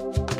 you